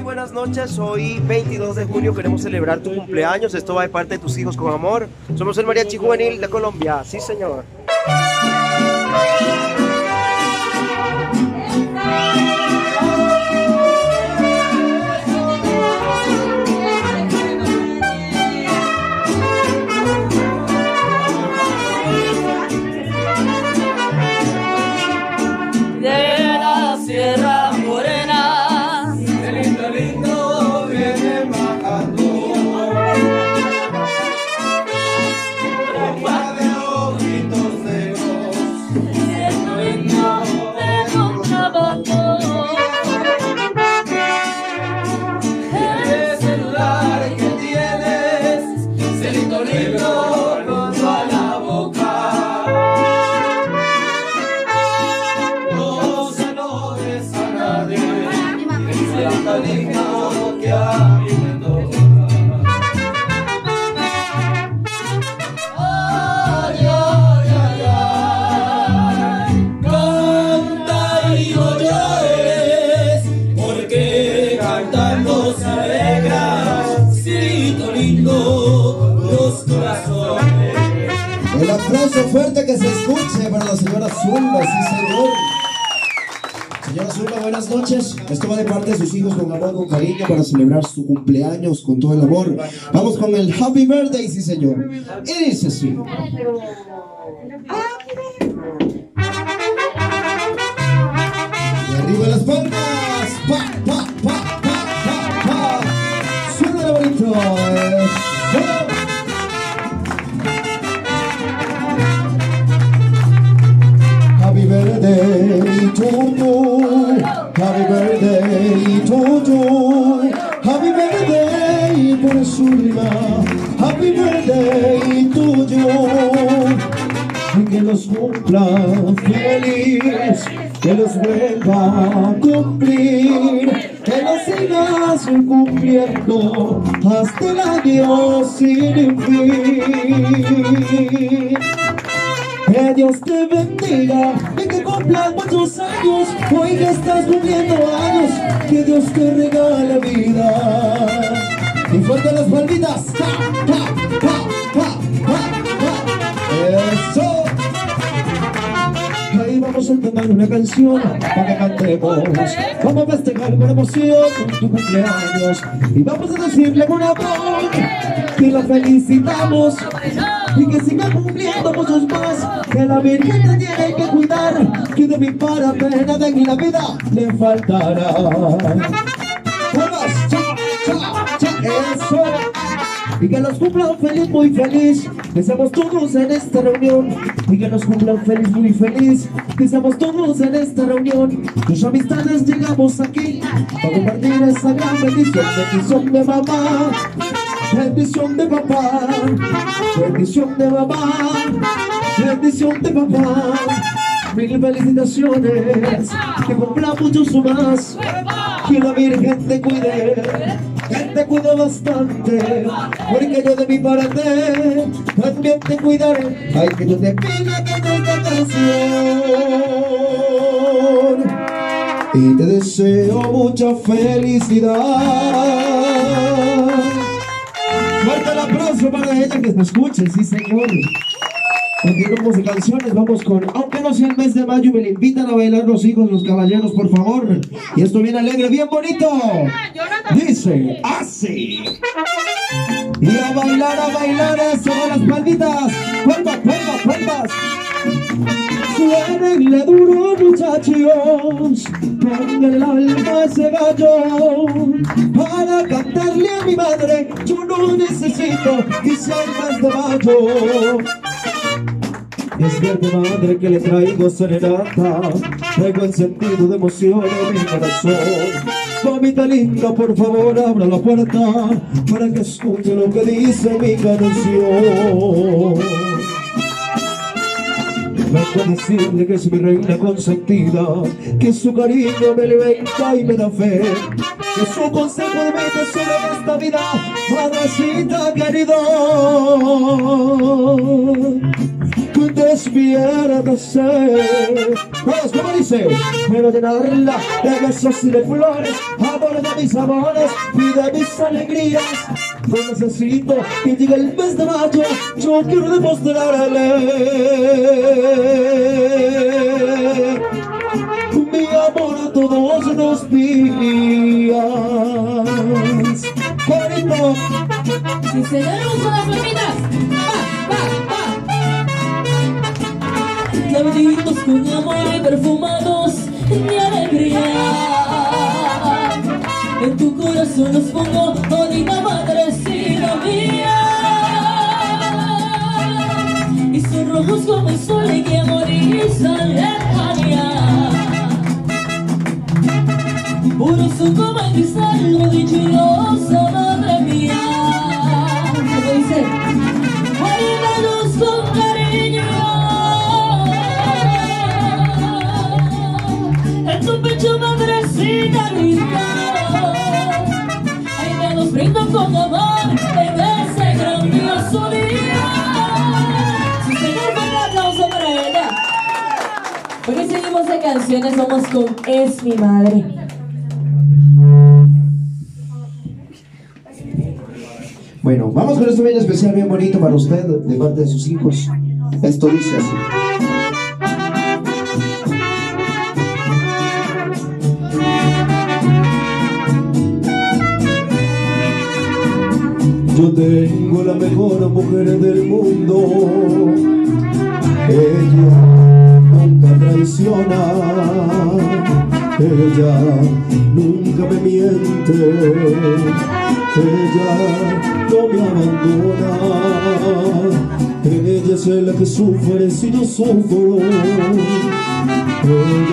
muy buenas noches. Hoy 22 de junio queremos celebrar tu cumpleaños. Esto va de parte de tus hijos con amor. Somos el Mariachi Juvenil de Colombia. Sí, señor. Fuerte que se escuche para la señora Zulma, sí señor. Señora Zulma, buenas noches. Esto va de parte de sus hijos con amor, con cariño para celebrar su cumpleaños con todo el amor. Vamos con el Happy Birthday, sí señor. Y dice así. Y arriba las palmas. Birthday to you. Happy birthday to you. Happy birthday por Zulma. Happy birthday. Y que los cumpla feliz, que los vuelva a cumplir, que los sigas cumpliendo hasta el adiós sin fin. Que Dios te bendiga y que cumplas muchos años. Hoy que estás cumpliendo años, que Dios te regale vida. Y fuerte las palmitas. Pa, pa, pa, Eso. Ahí vamos a entonar una canción para que cantemos. Vamos a festejar con emoción tu cumpleaños. Y vamos a decirle con amor que la felicitamos y que siga cumpliendo muchos más. Que la Virgen tiene que cuidar que de mi para pena de mi la vida le faltará. Eso. Y que nos cumplan feliz, muy feliz. Deseamos todos en esta reunión. Y que nos cumplan feliz, muy feliz. Deseamos todos en esta reunión. Tus amistades llegamos aquí Para compartir esa gran bendición. Bendición de mamá Bendición de papá, bendición de mamá, bendición de papá. Mil felicitaciones, que cumpla muchos más, que la Virgen te cuide, que te cuide bastante, porque yo de mi parte también te cuidaré. Ay, que yo te pida que te canción y te deseo mucha felicidad. Aplauso para ella que se escuche, sí señor. Continuamos de canciones, vamos con Aunque no sea el mes de mayo, me le invitan a bailar los hijos, los caballeros, por favor. Y esto viene alegre, bien bonito. Dice así. Y a bailar, a bailar, eso con las palmitas. Palmas, palmas, palmas. Suénenle duro muchachos, pongan el alma ese gallo Para cantarle a mi madre, yo no sea el mes de mayo es madre que le traigo serenata Traigo el sentido de emoción en mi corazón. Mamita linda, por favor, abra la puerta Para que escuche lo que dice mi canción. Vengo a decirle que es mi reina consentida Que su cariño me levanta y me da fe Que su consejo tesoro en esta vida Madrecita querido despiértase. Vamos, ¿cómo dice? Quiero llenarla de besos y de flores, amor de mis amores y de mis alegrías. No necesito que llegue el mes de mayo, yo quiero demostrarle mi amor a todos los días. Corito. Si se dan uso las palmitas. Va, va, va. Laberintos con amor y perfumados de alegría. En tu corazón los pongo, odina madrecita mía. Y son rojos como el sol que amoriza lejanía. Puros son como el cristal, lo dichosa madre mía. Como dice, guárdalos con cariño. En tu pecho madrecita linda. Ay, me los brindo con amor en ese grandioso día. Sí, señor, un aplauso para ella. Porque seguimos de canciones, vamos con Es mi madre. Bueno, vamos con esto bien especial, bien bonito para usted, de parte de sus hijos. Esto dice así. Yo tengo la mejor mujer del mundo. Ella nunca traiciona. Ella nunca me miente. Ella no me abandona. Ella es la que sufre si yo sufro. Ella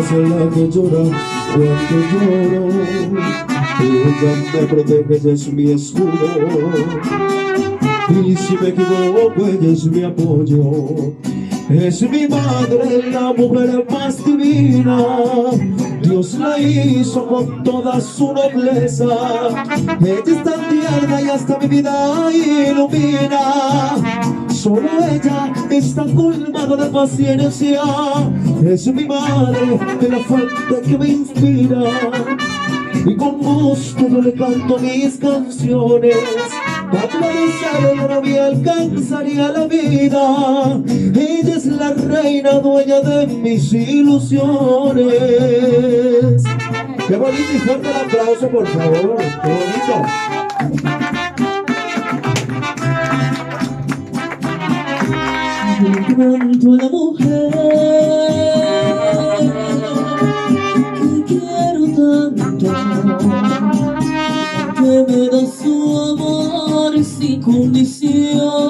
es la que llora cuando lloro. Ella me protege, ella es mi escudo. Y si me equivoco, ella es mi apoyo. Es mi madre, la mujer más divina. Dios la hizo con toda su nobleza. Ella es tan tierna y hasta mi vida ilumina. Solo ella está colmada de paciencia. Es mi madre, de la fuente que me inspira. Y con gusto yo le canto mis canciones. Yo no me alcanzaría la vida. Ella es la reina dueña de mis ilusiones. Qué bonito y fuerte el aplauso, por favor. Qué bonito. Canto a la mujer sin condición.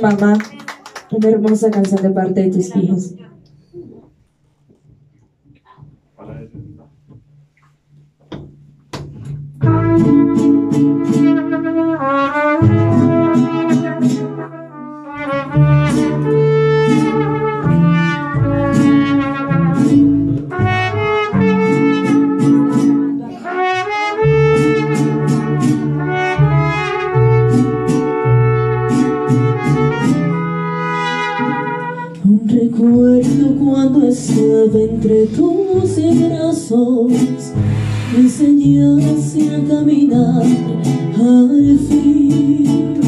Mamá, una hermosa canción de parte de tus hijos. recuerdo cuando estaba entre tus brazos. Me enseñaste a caminar al fin.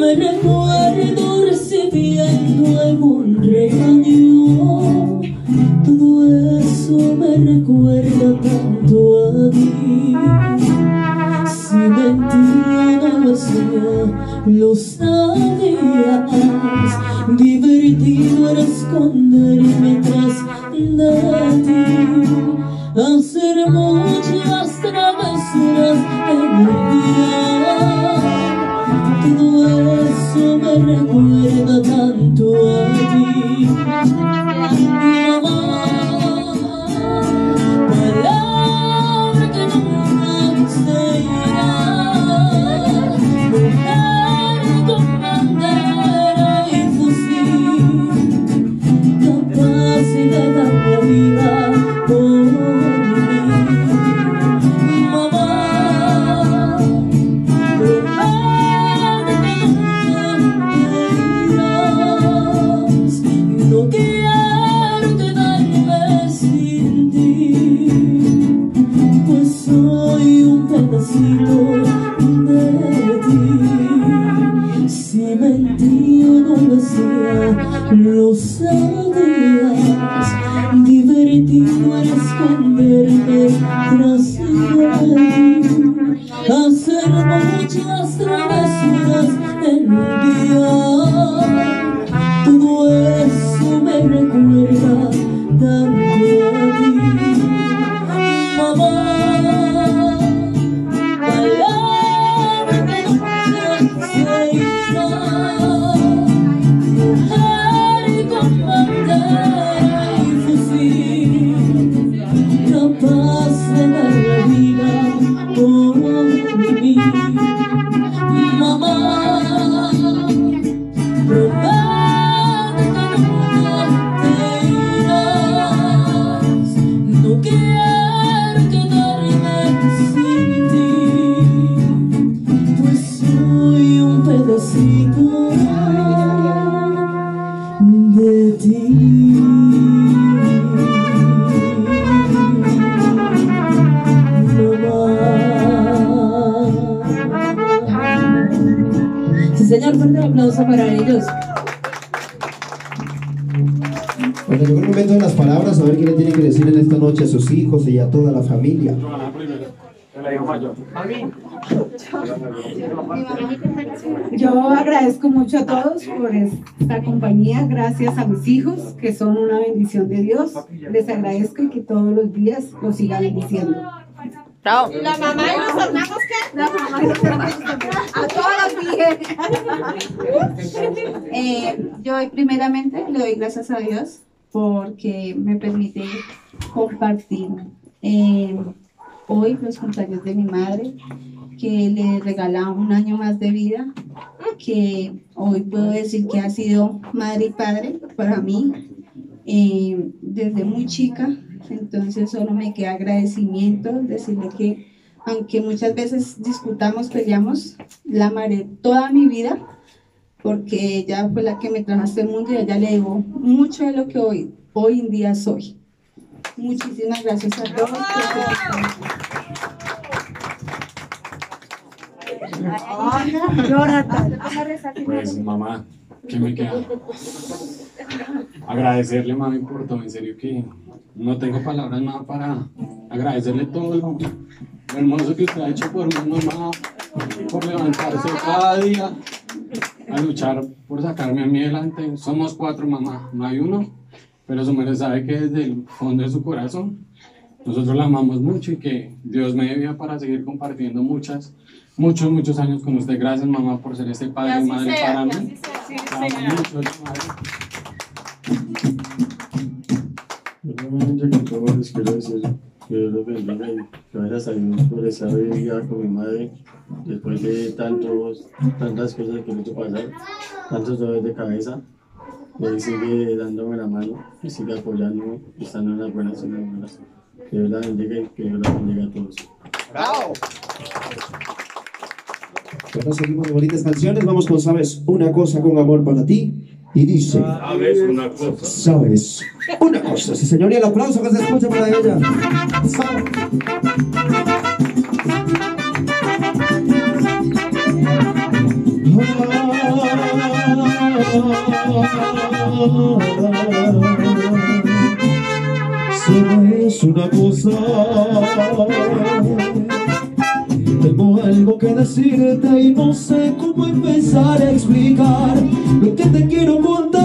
Me recuerdo recibiendo algún regaño. Todo eso me recuerda tanto a ti. Si mentira no lo sé, lo sabía Divertido era esconderme tras de ti. Hacer muchas travesuras en un día. Todo eso me recuerda tanto a ti. Ti. Si mentí o no lo hacía, lo sabías. Divertido era esconderme tras ti hacer muchas travesuras mucho a todos por esta compañía, gracias a mis hijos, que son una bendición de Dios. Les agradezco y que todos los días los siga bendiciendo. La mamá y los hermanos, ¿qué? La mamá y los hermanos. A todos dije. Eh, yo primeramente le doy gracias a Dios porque me permite compartir eh, hoy los cumpleaños de mi madre, que le regala un año más de vida, que hoy puedo decir que ha sido madre y padre para mí eh, desde muy chica. Entonces solo me queda agradecimiento, decirle que aunque muchas veces discutamos, peleamos, la amaré toda mi vida porque ella fue la que me trajo a este mundo y ella le debo mucho de lo que hoy, hoy en día soy. Muchísimas gracias a todos. Pues mamá, ¿qué me queda? Agradecerle mami por todo, en serio que no tengo palabras más para agradecerle todo lo, lo hermoso que usted ha hecho por mi mamá, por levantarse cada día a luchar por sacarme a mí adelante. Somos cuatro mamá, no hay uno, pero su merced sabe que desde el fondo de su corazón nosotros la amamos mucho y que Dios me vida para seguir compartiendo muchas, muchos, muchos años con usted. Gracias mamá por ser este padre y madre para mí. La amo mucho, madre. Primeramente que todo les quiero decir que Dios los bendiga y que vaya saliendo por esa vida con mi madre después de tantos, tantas cosas que me he hecho pasar, tantos dolores de cabeza. Y él sigue dándome la mano y sigue apoyándome estando en las buenas y en las malas. Que Dios la bendiga y que Dios la bendiga a todos. Bueno, seguimos de bonitas canciones. Vamos con Sabes una cosa con amor para ti. Y dice: Sabes una cosa. Sabes una cosa. Sí, señor, y el aplauso que se escucha para ella. Sabe. Solo una cosa. Tengo algo que decirte y no sé cómo empezar a explicar lo que te quiero contar.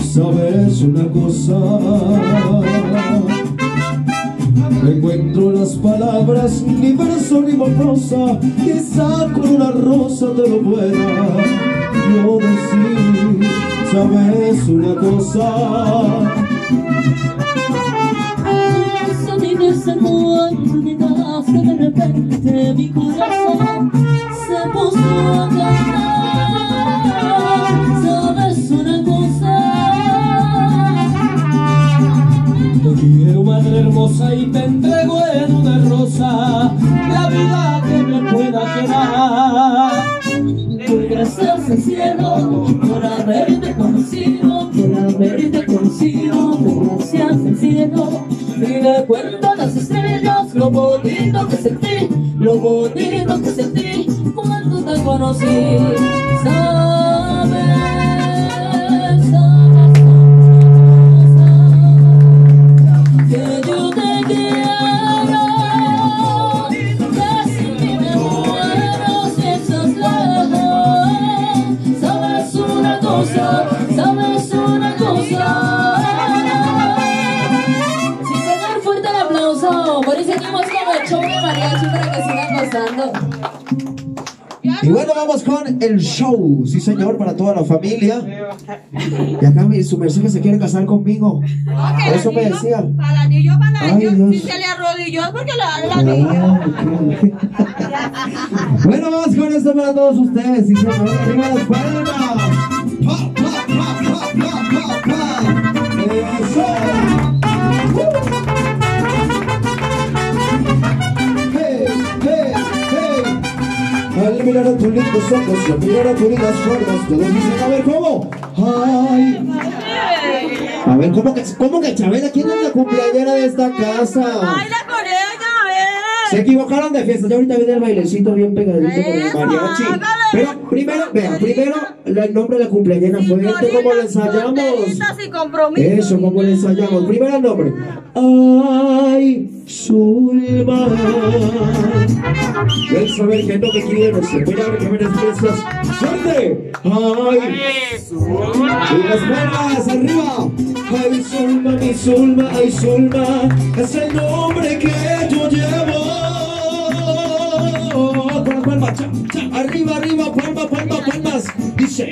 Sabes una cosa. Encuentro las palabras, ni verso ni prosa Quizá con una rosa te lo pueda yo decir. Sabes una cosa Eso dices cuando llegaste de repente mi corazón se puso a cantar vamos con el show, sí señor, para toda la familia. Y acá mi, su merced que se quiere casar conmigo. Ok, Eso me decían. Para el anillo, para el anillo. Si se le arrodilló porque le da el anillo. Bueno, vamos con esto para todos ustedes. Sí, señor. Arriba las palmas. Pa, pa, pa, pa, pa, pa, pa. Eso. Mirar a tus lindos ojos y al mirar a tus lindas formas, todos dicen, a ver, ¿cómo? Ay. A ver, ¿cómo que, cómo que Chabela? ¿Quién es la cumpleañera de esta casa? Baila con ver. Se equivocaron de fiesta, ya ahorita viene el bailecito bien pegadito con el Eso, mariachi. Pero primero, vea, primero el nombre de la cumpleañera fuerte, como lo ensayamos. Eso, como lo ensayamos. Primero el nombre. Ay, Zulma. El saber que no me quiero, se mira que me expresas. ¡Fuerte! Ay, y las palmas arriba. Ay, Zulma, mi Zulma, ay, Zulma, es el nombre que Palmas, cha, arriba, arriba, palma, palma, palmas. Dice.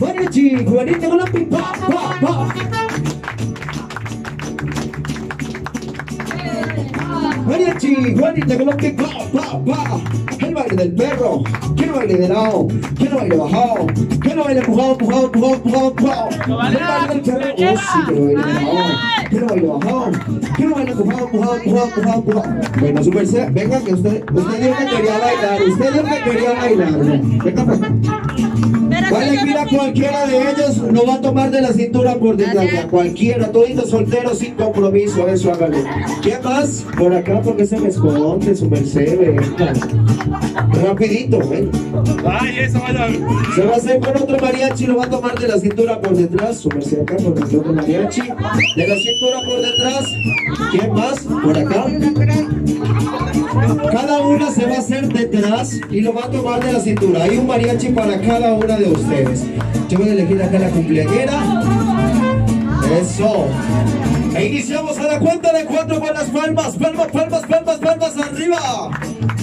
Mariachi, Juanita con la pipa, pa, pa. Mariachi, Juanita con la pipa, pa, pa. El baile del perro, que no baile de lado, que no baile bajado, que no baile empujado, empujado, empujado, empujado, empujado. El baile del perro, oh sí, que no baile de lado, que no baile bajado, que no baile empujado, empujado, empujado, empujado, empujado. Bueno, su merced, venga que usted, usted dijo que quería bailar, usted dijo que quería bailar. Venga. Pero Vale, mira, cualquiera de ellos lo va a tomar de la cintura por detrás. Cualquiera, toditos solteros sin compromiso, eso hágale. ¿Quién más? Por acá, porque se me esconde su merced, venga. Rapidito, ven. Ay, eso vaya. Se va a hacer con otro mariachi, lo va a tomar de la cintura por detrás. Su merced acá con el otro mariachi. De la cintura por detrás. ¿Quién más? Por acá. Cada una se va a hacer detrás y lo va a tomar de la cintura. Hay un mariachi para cada una de ustedes. Yo voy a elegir acá la cumpleañera. Eso. E iniciamos a la cuenta de cuatro con las palmas. Palmas, palmas, palmas, palmas arriba.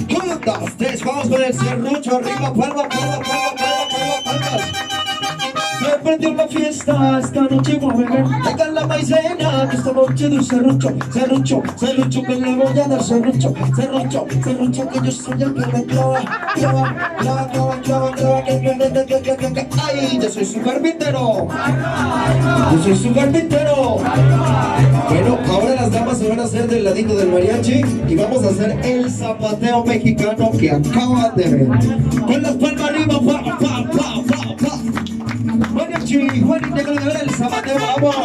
Un, dos, tres. Vamos con el serrucho arriba. Palmas, palmas, palmas, palmas, palmas, palmas. Se prendió una fiesta, esta noche voy a beber. Traigan la maicena, que esta noche doy serrucho Serrucho, serrucho, que le voy a dar serrucho Serrucho, serrucho, que yo soy el que me clava Clava, clava, clava, clava, clava que, que, que, que, que, que, Ay, yo soy su carpintero Yo soy su carpintero Bueno, ahora las damas se van a hacer del ladito del mariachi Y vamos a hacer el zapateo mexicano que acaban de ver. Con las palmas arriba, pa, pa, pa Vamos.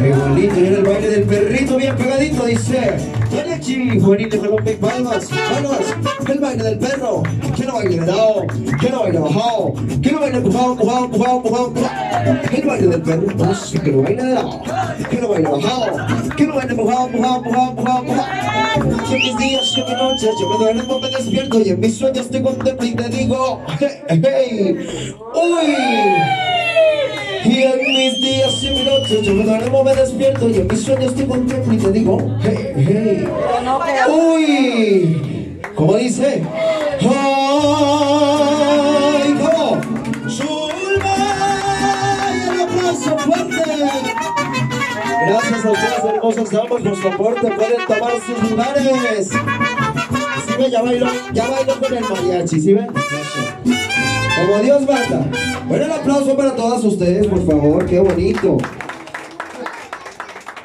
Qué bonito, el baile del perrito bien pegadito, dice. Mariachi, de Colombia palmas, palmas, el baile del perro, que no baile que no baile bajado, que no baile empujado, empujado, empujado, empujado. El baile del perro, dos, que no baile que no baile bajado, baile empujado, empujado, empujado, empujado, empujado. Son mis días, son mis noches, yo me duermo, me despierto y en mis sueños te contemplo y te digo, hey, hey, uy. Y en mis días y mis noches yo me duermo, me despierto y en mis sueños te contemplo y te digo, hey, hey, uy, ¿cómo dice? ¡Ay, cómo! ¡Zulma! ¡Y el aplauso fuerte! Gracias a ustedes hermosos damas por su aporte, pueden tomar sus lugares. ¿Sí ven? Ya bailó, ya bailó con el mariachi, ¿sí ven? Como Dios manda. Bueno, el aplauso para todas ustedes, por favor, qué bonito.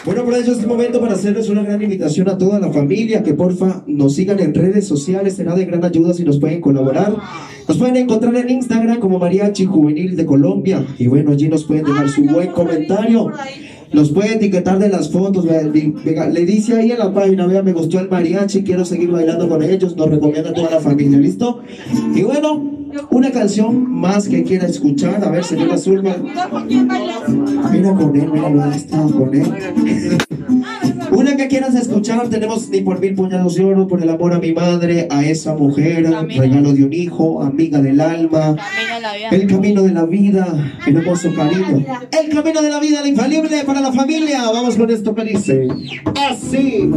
Bueno, por eso es el momento para hacerles una gran invitación a toda la familia que porfa nos sigan en redes sociales, será de gran ayuda si nos pueden colaborar. Nos pueden encontrar en Instagram como Mariachi Juvenil de Colombia y bueno, allí nos pueden dejar su buen comentario. Nos puede etiquetar de las fotos, le dice ahí en la página, vea, me gustó el mariachi, quiero seguir bailando con ellos, nos recomienda a toda la familia, ¿listo? Y bueno, una canción más que quiera escuchar, a ver, señora Zulma. Mira con él, mira, lo ha estado con él. Una que quieras escuchar, tenemos ni por mil puñados de oro, por el amor a mi madre, a esa mujer, regalo de un hijo, amiga del alma, el camino de la vida, el hermoso cariño, el camino de la vida, el infalible para la familia. Vamos con esto que dice así.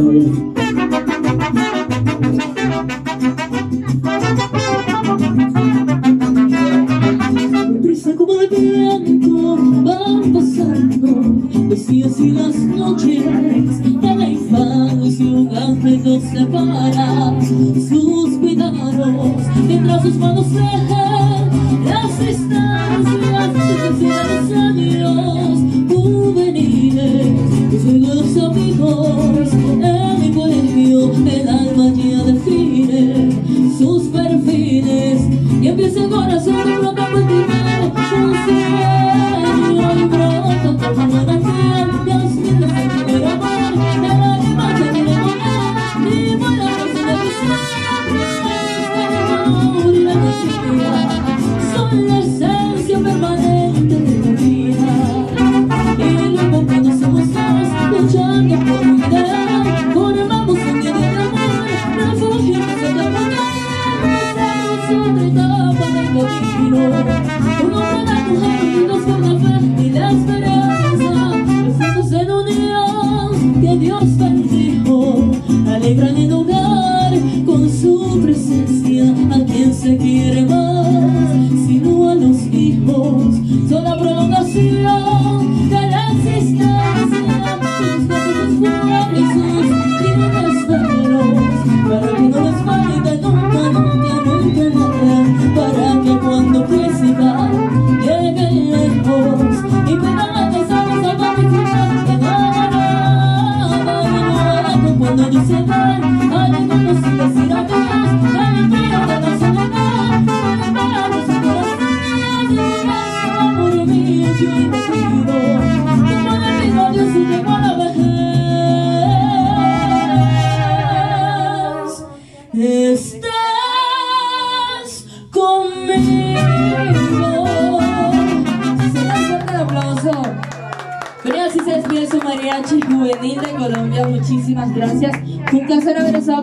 Son la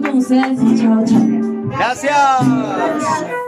con Gracias.